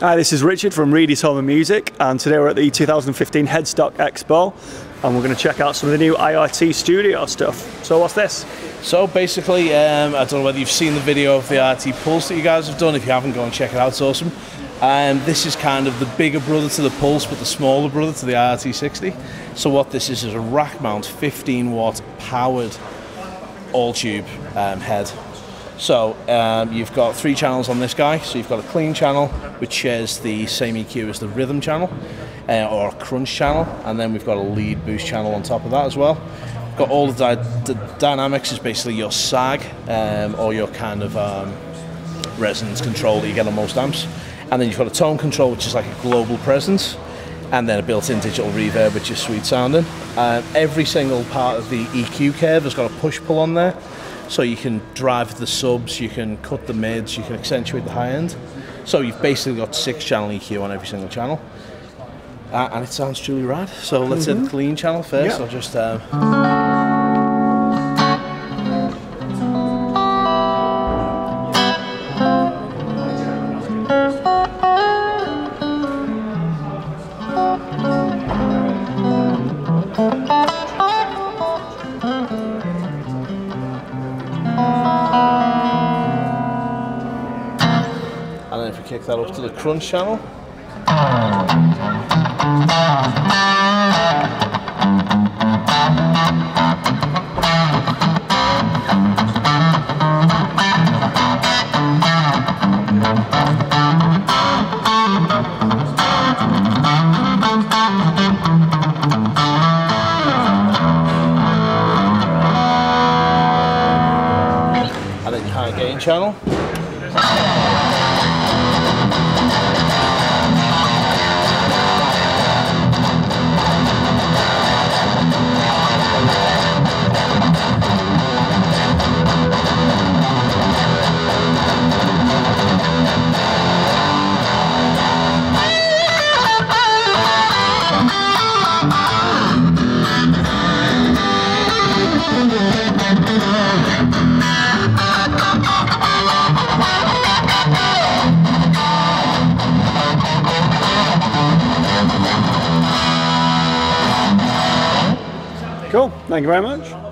Hi, this is Richard from Reidy's Home of Music, and today we're at the 2015 Headstock Expo, and we're going to check out some of the new IRT Studio stuff. So, what's this? So basically, um, I don't know whether you've seen the video of the RT Pulse that you guys have done. If you haven't, go and check it out. It's awesome. Um, this is kind of the bigger brother to the Pulse, but the smaller brother to the RT60. So what this is is a rack mount, 15 watt powered all tube um, head so um, you've got three channels on this guy. So you've got a clean channel, which shares the same EQ as the rhythm channel, uh, or crunch channel, and then we've got a lead boost channel on top of that as well. Got all the, dy the dynamics is basically your sag um, or your kind of um, resonance control that you get on most amps, and then you've got a tone control, which is like a global presence, and then a built-in digital reverb, which is sweet sounding. Uh, every single part of the EQ curve has got a push-pull on there. So you can drive the subs, you can cut the mids, you can accentuate the high end. So you've basically got six channel EQ on every single channel. Uh, and it sounds truly rad. So let's mm -hmm. hit the clean channel first. I'll just... Uh, if we kick that up to the crunch channel. And then high gain channel. Cool, thank you very much.